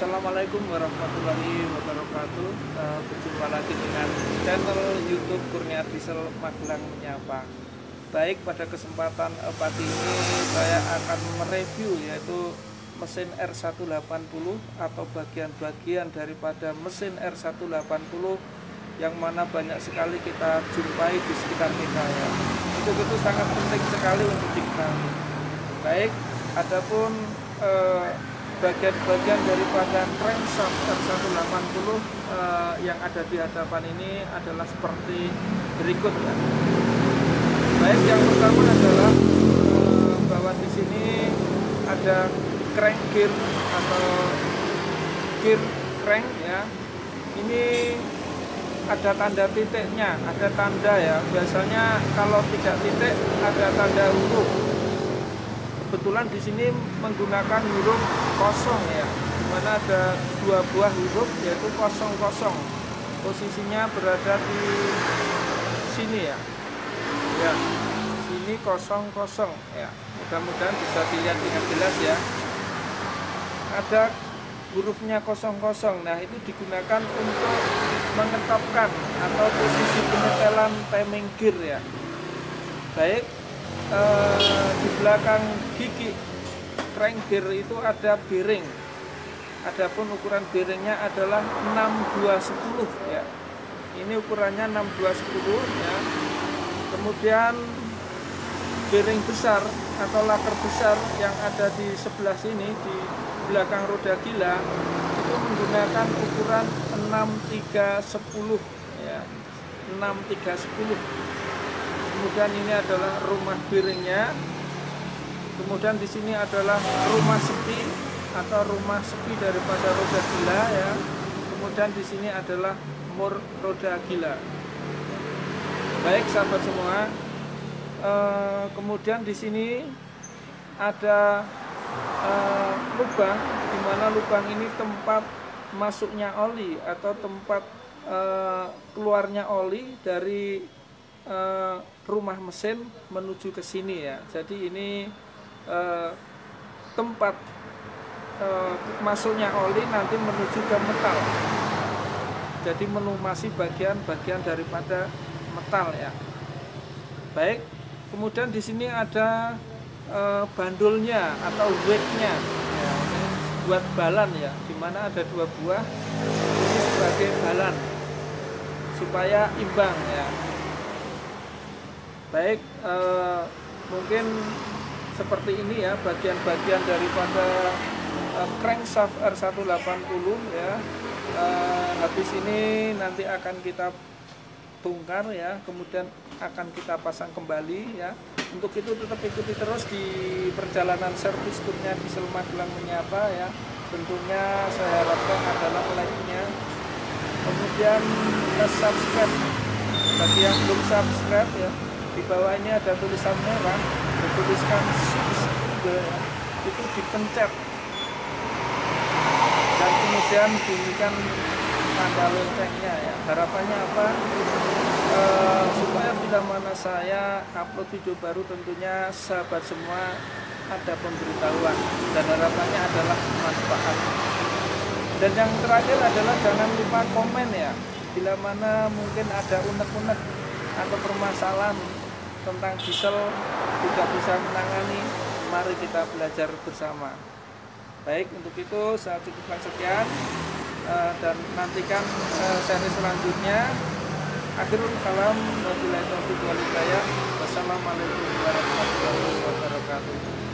Assalamualaikum warahmatullahi wabarakatuh. Uh, Berjumpa lagi dengan channel youtube Kurnia Diesel Magelang Menyapa Baik pada kesempatan uh, ini saya akan mereview yaitu mesin R180 atau bagian-bagian daripada mesin R180 yang mana banyak sekali kita jumpai di sekitar kita ya. Itu itu sangat penting sekali untuk diketahui. Baik adapun eh, bagian-bagian daripada crankshaft R180 eh, yang ada di hadapan ini adalah seperti berikut ya. Baik yang pertama adalah eh, bahwa di sini ada crank gear atau gear crank ya. Ini ada tanda titiknya, ada tanda ya. Biasanya kalau tidak titik ada tanda huruf kebetulan di sini menggunakan huruf kosong ya mana ada dua buah huruf yaitu kosong kosong posisinya berada di sini ya. Ya sini kosong kosong ya. Mudah-mudahan bisa dilihat dengan jelas ya. Ada hurufnya kosong kosong nah itu digunakan untuk mengetapkan atau posisi penyetelan timing gear ya. Baik Eh, di belakang gigi crank gear itu ada bearing. Adapun ukuran bearingnya adalah 6210 ya. Ini ukurannya 6210 ya. Kemudian bearing besar atau laker besar yang ada di sebelah sini di belakang roda gila itu menggunakan ukuran 6310 ya. 6310 kemudian ini adalah rumah piringnya kemudian di sini adalah rumah sepi atau rumah sepi daripada roda gila ya. Kemudian di sini adalah mur roda gila. Baik sahabat semua. E, kemudian di sini ada e, lubang di mana lubang ini tempat masuknya oli atau tempat e, keluarnya oli dari rumah mesin menuju ke sini ya. Jadi ini uh, tempat uh, masuknya oli nanti menuju ke metal. Jadi melumasi bagian-bagian daripada metal ya. Baik, kemudian di sini ada uh, bandulnya atau weightnya ya, buat balan ya, di mana ada dua buah ini sebagai balan supaya imbang ya baik eh, mungkin seperti ini ya bagian-bagian daripada eh, crankshaft R180 ya. Eh, habis ini nanti akan kita tungkar ya kemudian akan kita pasang kembali ya. Untuk itu tetap ikuti terus di perjalanan servis turnya diesel Magelang menyapa ya. Tentunya saya harapkan adalah like-nya. Kemudian subscribe. Bagi yang belum subscribe ya di bawahnya ada tulisan merah subscribe itu dipencet. Dan kemudian bunyikan tanda loncengnya ya. Harapannya apa? E, supaya bila mana saya upload video baru tentunya sahabat semua ada pemberitahuan. Dan harapannya adalah manfaat. Dan yang terakhir adalah jangan lupa komen ya. Bila mana mungkin ada unek-unek atau permasalahan tentang diesel tidak bisa menangani mari kita belajar bersama. Baik untuk itu saya cukupkan sekian eh, dan nantikan eh, seri selanjutnya. Akhirul kalam wabillahi taufiq wal hidayah wassalamualaikum warahmatullahi wabarakatuh.